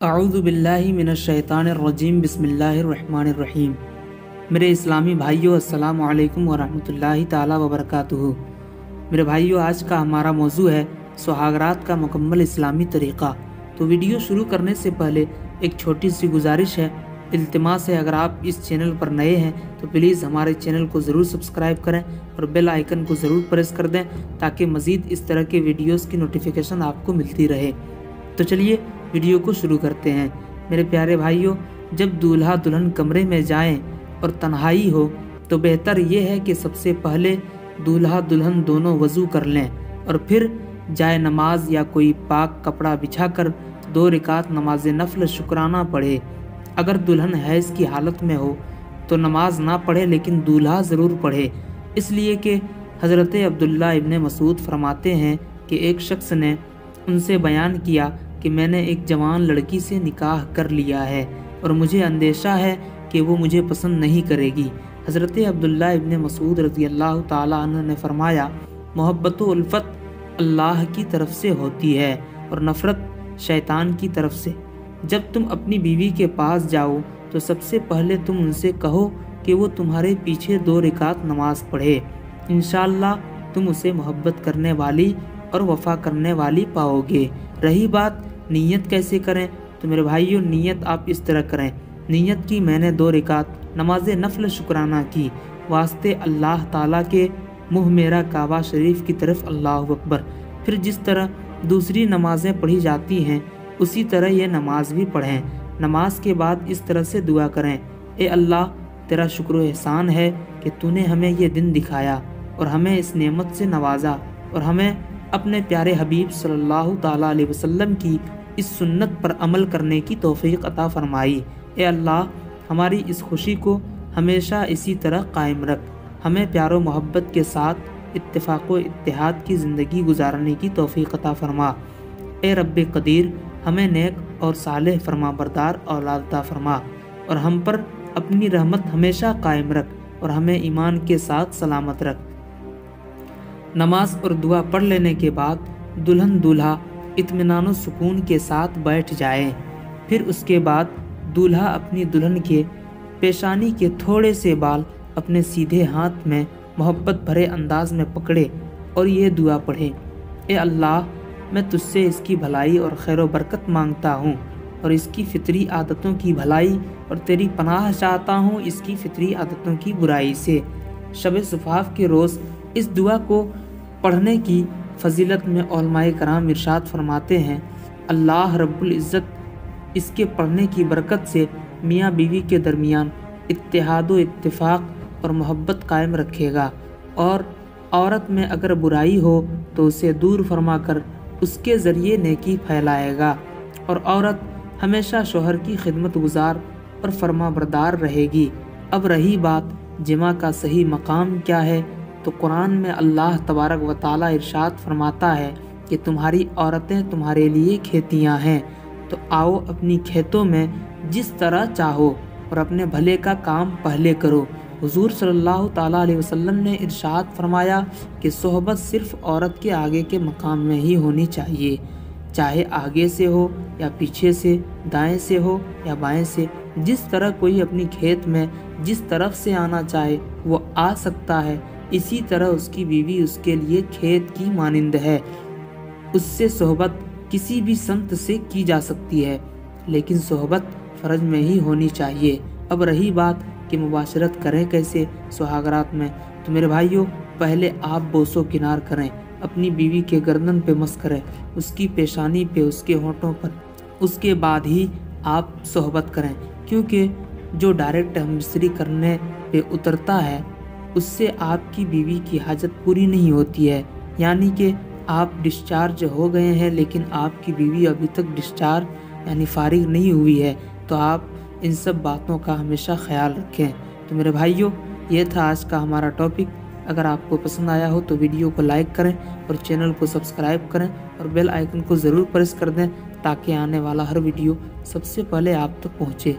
اعوذ باللہ من الشیطان الرجیم، بسم اللہ الرحمن الرحیم۔ میرے اسلامی بھائیوں السلام علیکم ورحمۃ اللہ تعالی وبرکاتہ۔ میرے بھائیوں آج کا ہمارا موضوع ہے سہاگرات کا مکمل اسلامی طریقہ۔ تو ویڈیو شروع کرنے سے پہلے ایک چھوٹی سی گزارش ہے۔ التماس ہے، اگر آپ اس چینل پر نئے ہیں تو پلیز ہمارے چینل کو ضرور سبسکرائب کریں اور بیل آئیکن کو ضرور پریس کر دیں تاکہ مزید اس طرح کے ویڈیوز کی نوٹیفیکیشن آپ کو ملتی رہے۔ تو چلیے ویڈیو کو شروع کرتے ہیں۔ میرے پیارے بھائیوں، جب دولہا دلہن کمرے میں جائیں اور تنہائی ہو، تو بہتر یہ ہے کہ سب سے پہلے دولہا دلہن دونوں وضو کر لیں اور پھر جائے نماز یا کوئی پاک کپڑا بچھا کر دو رکعت نماز نفل شکرانہ پڑھے۔ اگر دلہن حیض کی حالت میں ہو تو نماز نہ پڑھے، لیکن دولہا ضرور پڑھے۔ اس لیے کہ حضرت عبداللہ ابن مسعود فرماتے ہیں کہ ایک شخص نے ان سے بیان کیا کہ میں نے ایک جوان لڑکی سے نکاح کر لیا ہے اور مجھے اندیشہ ہے کہ وہ مجھے پسند نہیں کرے گی۔ حضرت عبداللہ ابن مسعود رضی اللہ تعالیٰ عنہ نے فرمایا، محبت و الفت اللہ کی طرف سے ہوتی ہے اور نفرت شیطان کی طرف سے۔ جب تم اپنی بیوی کے پاس جاؤ، تو سب سے پہلے تم ان سے کہو کہ وہ تمہارے پیچھے دو رکعت نماز پڑھے۔ انشاءاللہ تم اسے محبت کرنے والی اور وفا کرنے والی پاؤ گے۔ رہی بات نیت کیسے کریں؟ تو میرے بھائیوں نیت آپ اس طرح کریں۔ نیت کی میں نے دو رکعت، نماز نفل شکرانہ کی۔ واسطے اللہ تعالیٰ کے منہ میرا کعبہ شریف کی طرف اللہ اکبر۔ پھر جس طرح دوسری نمازیں پڑھی جاتی ہیں، اسی طرح یہ نماز بھی پڑھیں۔ نماز کے بعد اس طرح سے دعا کریں۔ اے اللہ، تیرا شکر و احسان ہے کہ تو نے ہمیں یہ دن دکھایا اور ہمیں اس نعمت سے نوازا اور ہمیں اپنے پیارے حبیب صلی اللہ تعالیٰ علیہ وسلم کی اس سنت پر عمل کرنے کی توفیق عطا فرمائی۔ اے اللہ، ہماری اس خوشی کو ہمیشہ اسی طرح قائم رکھ۔ ہمیں پیار و محبت کے ساتھ اتفاق و اتحاد کی زندگی گزارنے کی توفیق عطا فرما۔ اے رب قدیر، ہمیں نیک اور صالح فرما بردار اولاد عطا فرما۔ اور ہم پر اپنی رحمت ہمیشہ قائم رکھ اور ہمیں ایمان کے ساتھ سلامت رکھ۔ نماز اور دعا پڑھ لینے کے بعد دلہن دولہا اطمینان و سکون کے ساتھ بیٹھ جائے۔ پھر اس کے بعد دولہا اپنی دلہن کے پیشانی کے تھوڑے سے بال اپنے سیدھے ہاتھ میں محبت بھرے انداز میں پکڑے اور یہ دعا پڑھے۔ اے اللہ، میں تجھ سے اس کی بھلائی اور خیر و برکت مانگتا ہوں اور اس کی فطری عادتوں کی بھلائی اور تیری پناہ چاہتا ہوں اس کی فطری عادتوں کی برائی سے۔ شب صفاف کے روز اس دعا کو پڑھنے کی فضیلت میں علماء کرام ارشاد فرماتے ہیں، اللہ رب العزت اس کے پڑھنے کی برکت سے میاں بیوی کے درمیان اتحاد و اتفاق اور محبت قائم رکھے گا۔ اور عورت میں اگر برائی ہو تو اسے دور فرما کر اس کے ذریعے نیکی پھیلائے گا۔ اور عورت ہمیشہ شوہر کی خدمت گزار اور فرما بردار رہے گی۔ اب رہی بات جمع کا صحیح مقام کیا ہے؟ تو قرآن میں اللہ تبارک و تعالیٰ ارشاد فرماتا ہے کہ تمہاری عورتیں تمہارے لیے کھیتیاں ہیں، تو آؤ اپنی کھیتوں میں جس طرح چاہو اور اپنے بھلے کا کام پہلے کرو۔ حضور صلی اللہ تعالیٰ علیہ وسلم نے ارشاد فرمایا کہ صحبت صرف عورت کے آگے کے مقام میں ہی ہونی چاہیے۔ چاہے آگے سے ہو یا پیچھے سے، دائیں سے ہو یا بائیں سے، جس طرح کوئی اپنی کھیت میں جس طرف سے آنا چاہے، وہ آ سکتا ہے۔ اسی طرح اس کی بیوی اس کے لیے کھیت کی مانند ہے۔ اس سے صحبت کسی بھی سمت سے کی جا سکتی ہے، لیکن صحبت فرج میں ہی ہونی چاہیے۔ اب رہی بات کہ مباشرت کریں کیسے سہاگرات میں۔ تو میرے بھائیوں پہلے آپ بوسو کنار کریں، اپنی بیوی کے گردن پہ مس کریں، اس کی پیشانی پہ، اس کے ہونٹوں پر۔ اس کے بعد ہی آپ صحبت کریں، کیونکہ جو ڈائریکٹ ہم مصری کرنے پہ اترتا ہے اس سے آپ کی بیوی کی حاجت پوری نہیں ہوتی ہے۔ یعنی کہ آپ ڈسچارج ہو گئے ہیں، لیکن آپ کی بیوی ابھی تک ڈسچارج یعنی فارغ نہیں ہوئی ہے۔ تو آپ ان سب باتوں کا ہمیشہ خیال رکھیں۔ تو میرے بھائیوں، یہ تھا آج کا ہمارا ٹاپک اگر آپ کو پسند آیا ہو تو ویڈیو کو لائک کریں اور چینل کو سبسکرائب کریں اور بیل آئیکن کو ضرور پریس کر دیں تاکہ آنے والا ہر ویڈیو سب سے پہلے آپ تک پہنچے۔